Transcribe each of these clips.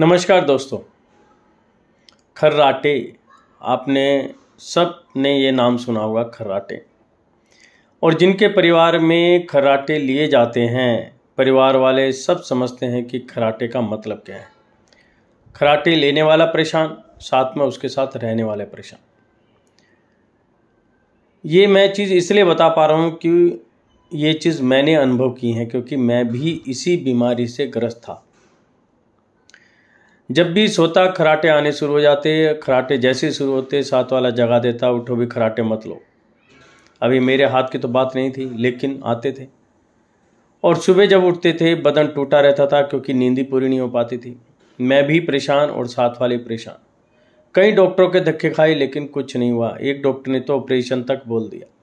नमस्कार दोस्तों। खर्राटे। आपने सबने ये नाम सुना होगा, खर्राटे। और जिनके परिवार में खर्राटे लिए जाते हैं, परिवार वाले सब समझते हैं कि खराटे का मतलब क्या है। खराटे लेने वाला परेशान, साथ में उसके साथ रहने वाले परेशान। ये मैं चीज़ इसलिए बता पा रहा हूँ कि ये चीज़ मैंने अनुभव की है, क्योंकि मैं भी इसी बीमारी से ग्रस्त था। जब भी सोता खराटे आने शुरू हो जाते, खराटे जैसे शुरू होते, साथ वाला जगा देता, उठो भी खराटे मत लो। अभी मेरे हाथ की तो बात नहीं थी, लेकिन आते थे। और सुबह जब उठते थे, बदन टूटा रहता था, क्योंकि नींदी पूरी नहीं हो पाती थी। मैं भी परेशान और साथ वाले परेशान। कई डॉक्टरों के धक्के खाए, लेकिन कुछ नहीं हुआ। एक डॉक्टर ने तो ऑपरेशन तक बोल दिया।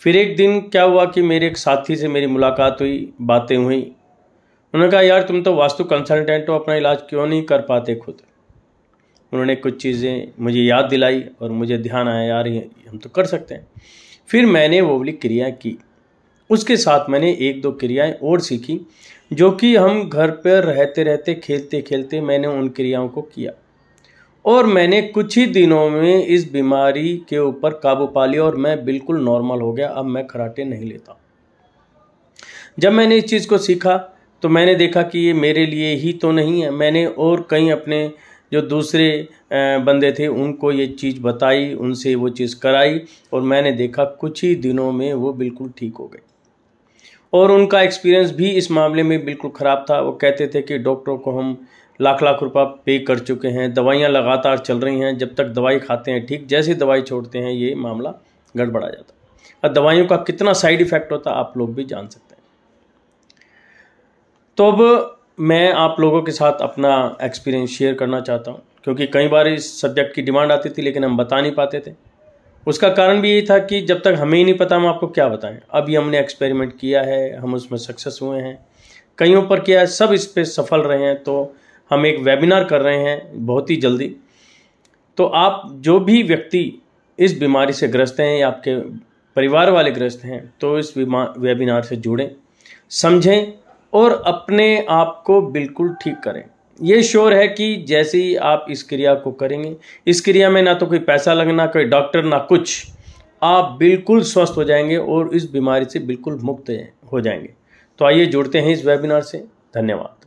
फिर एक दिन क्या हुआ कि मेरे एक साथी से मेरी मुलाकात हुई, बातें हुई। उन्होंने कहा, यार, तुम तो वास्तु कंसल्टेंट हो, अपना इलाज क्यों नहीं कर पाते खुद? उन्होंने कुछ चीज़ें मुझे याद दिलाई और मुझे ध्यान आया, यार, ये, हम तो कर सकते हैं। फिर मैंने वो वाली क्रिया की। उसके साथ मैंने एक दो क्रियाएँ और सीखी, जो कि हम घर पर रहते रहते, खेलते खेलते मैंने उन क्रियाओं को किया। और मैंने कुछ ही दिनों में इस बीमारी के ऊपर काबू पा लिया और मैं बिल्कुल नॉर्मल हो गया, अब मैं खराटे नहीं लेता। जब मैंने इस चीज़ को सीखा तो मैंने देखा कि ये मेरे लिए ही तो नहीं है। मैंने और कई अपने जो दूसरे बंदे थे, उनको ये चीज़ बताई, उनसे वो चीज़ कराई और मैंने देखा कुछ ही दिनों में वो बिल्कुल ठीक हो गए। और उनका एक्सपीरियंस भी इस मामले में बिल्कुल ख़राब था। वो कहते थे कि डॉक्टरों को हम लाख लाख रुपया पे कर चुके हैं। दवाइयाँ लगातार चल रही हैं। जब तक दवाई खाते हैं, ठीक जैसे दवाई छोड़ते हैं, ये मामला गड़बड़ा जाता। और दवाइयों का कितना साइड इफ़ेक्ट होता, आप लोग भी जान सकते तो अब मैं आप लोगों के साथ अपना एक्सपीरियंस शेयर करना चाहता हूँ, क्योंकि कई बार इस सब्जेक्ट की डिमांड आती थी, लेकिन हम बता नहीं पाते थे। उसका कारण भी यही था कि जब तक हमें ही नहीं पता, हम आपको क्या बताएँ। अभी हमने एक्सपेरिमेंट किया है, हम उसमें सक्सेस हुए हैं। कईयों पर किया है, सब इस पर सफल रहे हैं तो हम एक वेबिनार कर रहे हैं, बहुत ही जल्दी। तो आप जो भी व्यक्ति इस बीमारी से ग्रस्त हैं, या आपके परिवार वाले ग्रस्त हैं तो इस वेबिनार से जुड़ें। समझें और अपने आप को बिल्कुल ठीक करें। ये श्योर है कि जैसे ही आप इस क्रिया को करेंगे, इस क्रिया में ना तो कोई पैसा लगना, कोई डॉक्टर ना कुछ, आप बिल्कुल स्वस्थ हो जाएँगे और इस बीमारी से बिल्कुल मुक्त हो जाएँगे। तो आइए जुड़ते हैं इस वेबिनार से। धन्यवाद।